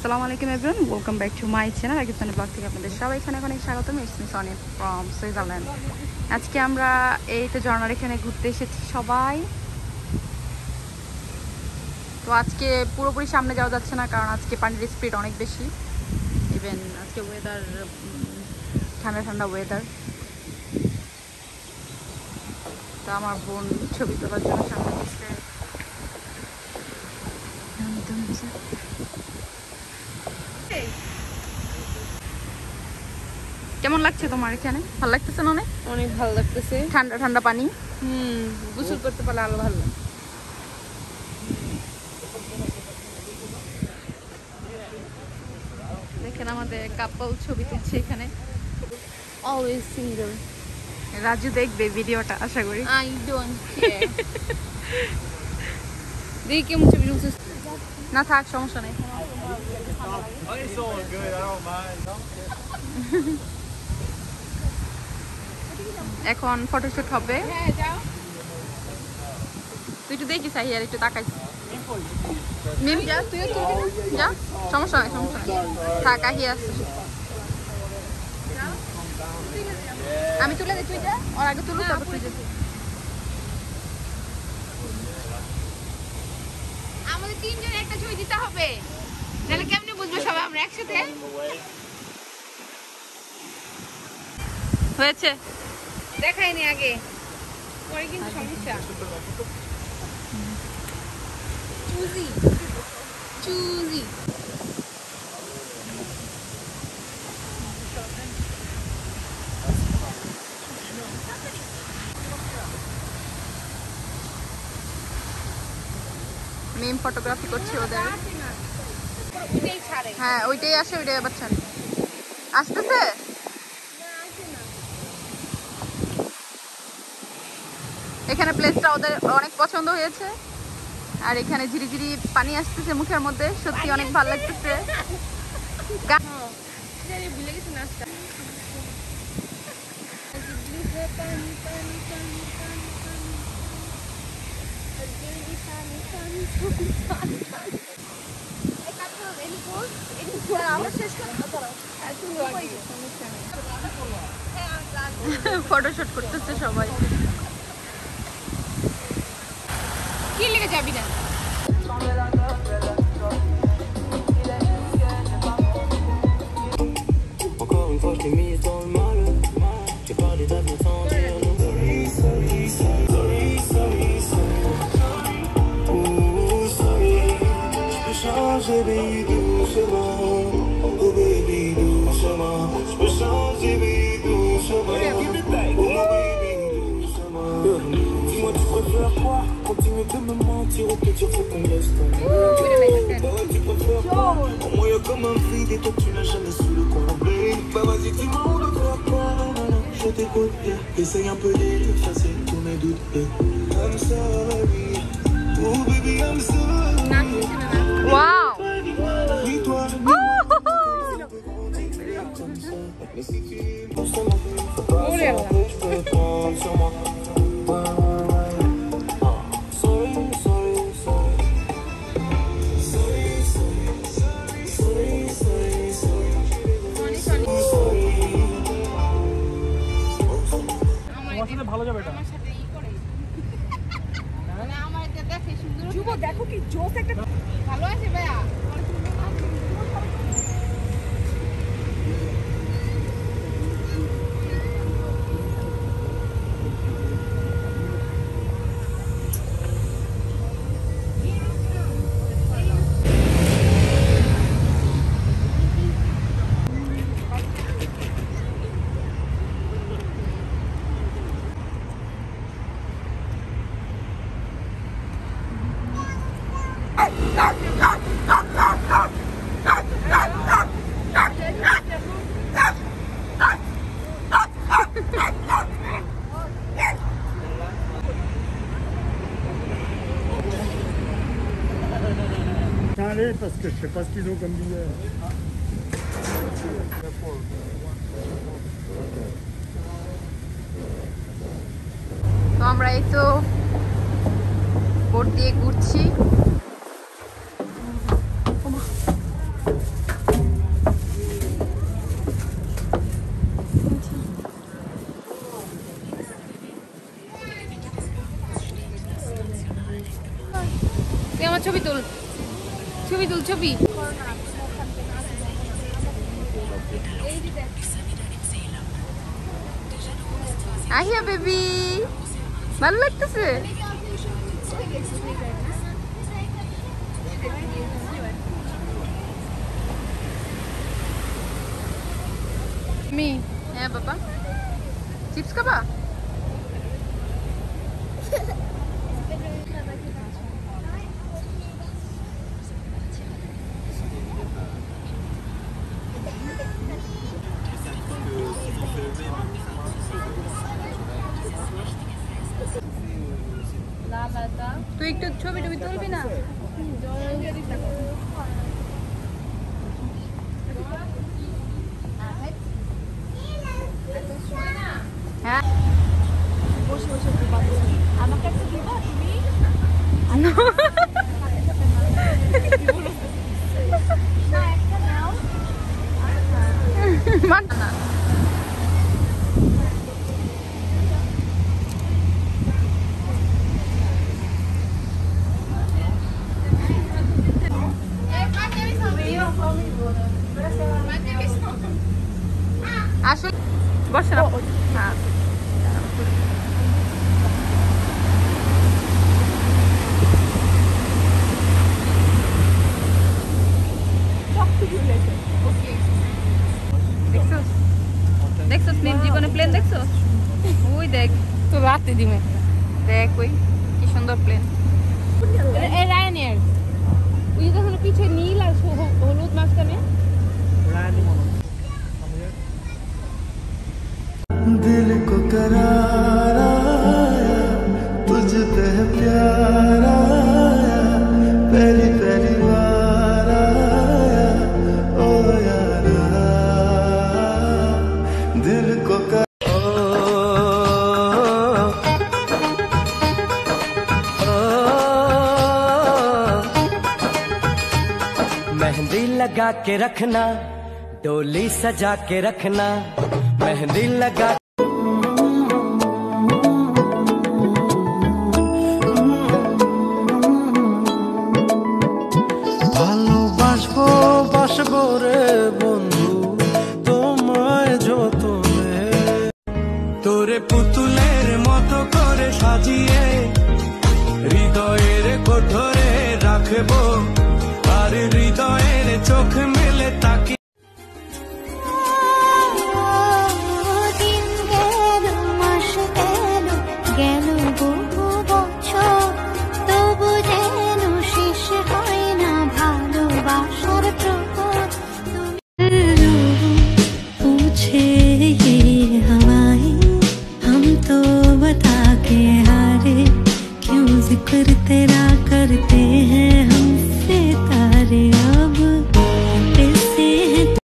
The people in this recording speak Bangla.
আসসালামু আলাইকুম everyone welcome back to my channel Pakistani blog থেকে আপনাদের সবাই এখানে অনেক স্বাগতম ইটস মিস ফ্রম সুইজারল্যান্ড আজকে আমরা এই তো ঝর্ণার এখানে ঘুরতে এসেছি সবাই। তো আজকে পুরোপুরি সামনে যাওয়া যাচ্ছে না, কারণ আজকে পানির স্পিড অনেক বেশি। ইভেন আজকে ওয়েদার ঠান্ডা ঠান্ডা ওয়েদার তো আমার বোন ছবি তোলার জন্য সামনে কেমন লাগছে তোমার এখানে? ভালো লাগতেছে না অনেক? অনেক ভালো লাগতেছে। ঠান্ডা ঠান্ডা পানি? হুম গোসল করতে পারলে আরও ভালো দেখেন আমাদের কাপল ছবি তুলছে এখানে। অলওয়েজ সিঙ্গেল রাজু দেখবে ভিডিওটা আশা করি। আই ডোন্ট কেয়ার দেখি কেমন ছবি তুলছিস না থাক সমস্যা নেই। এখন ফটোশুট হবে। হ্যাঁ তুই একটু দেখিস আর একটু তাকাইস মিম যা তুইও যা সমস্যা নাই সমস্যা নাই। থাক আহি আমি তুলে দিই তুই যা। ওর আগে তুলু তারপর তুই যা। আমাদের তিনজন একটা ছবি দিতে হবে। কেমনে বুঝব সবাই আমরা একসাথে? হয়েছে। দেখাইনি আগে। পরে কিন্তু সমস্যা। চুজি। চুজি। মিম ফটোগ্রাফি করছে ওদের। হ্যাঁ ওইটাই আসে ওইটাই আবার আসতেছে? এখানে প্লেসটা ওদের অনেক পছন্দ হয়েছে। আর এখানে ঝিরিঝিরি পানি আসতেছে মুখের মধ্যে। সত্যি অনেক ভালো লাগতেছে। ফটোশুট করতেছে সবাই। Non. Sorry, sorry, sorry, sorry, quoi Continuer de me mentir ou que tu fais qu'on laisse tomber Bah ouais, tu préfères quoi moi, y'a comme un vide et toi, tu n'as jamais su le combler. Bah vas-y, on doit faire quoi Non, non, je t'écoute, yeah. Essaye un peu d'effacer tous mes doutes. I'm sorry. Oh, baby, I'm sorry. parce que je sais pas ce qu'ils ont comme billet. তো আমরা এই তো বোট দিয়ে ঘুরছি ছবি তুল ছবি আহিয়া বেবি ভালো লাগতেছে? মি হ্যাঁ বাবা। চিপস খাবা? তুই একটু ছবি টবি তুলবি না? দেখতে দিমে দেখ ওই কি সুন্দর প্লেন রায়ানিয়ার ওই যে পিছে নীল আর হলুদ মাঝখানে। দিল করা मेहंदी लगा के रखना डोली सजा के रखना मेहंदी लगा ভালোবাসবো বাসবো রে বন্ধু তোমায় যতনে তোরে পুতুলের মতো করে সাজিয়ে হৃদয়ের কোঠরে রাখবো আর হৃদয়ের চোখ